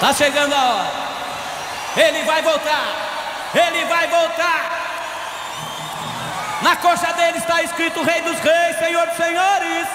Tá chegando a hora. Ele vai voltar. Ele vai voltar. Na coxa dele está escrito Rei dos Reis, Senhor dos Senhores.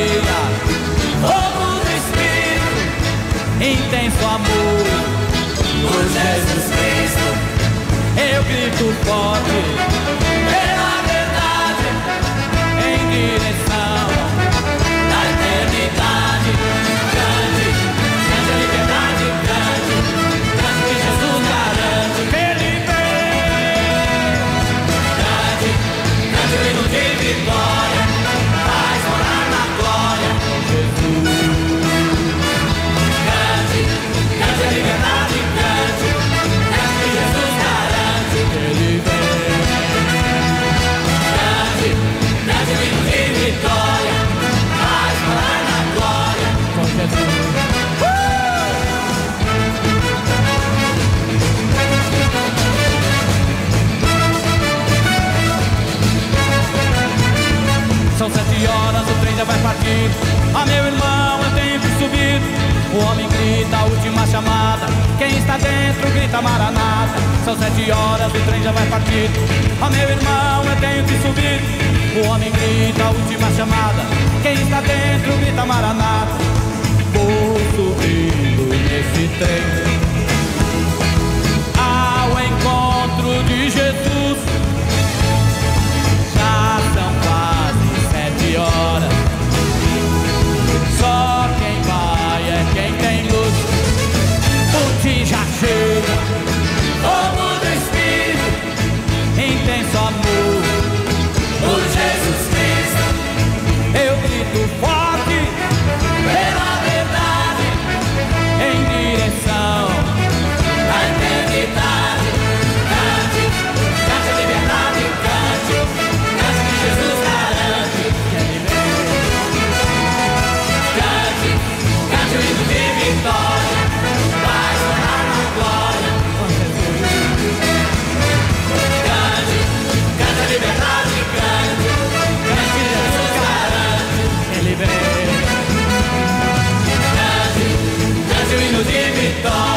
Cheia, fogo do Espírito, intenso amor por Jesus Cristo. Eu grito forte horas, o trem já vai partir. Ah, meu irmão, eu tenho que subir. O homem grita a última chamada. Quem está dentro grita maranata. São sete horas, o trem já vai partir. Ah, meu irmão, eu tenho que subir. O homem grita a última chamada. Quem está dentro grita maranata. Vou subindo nesse trem. take on.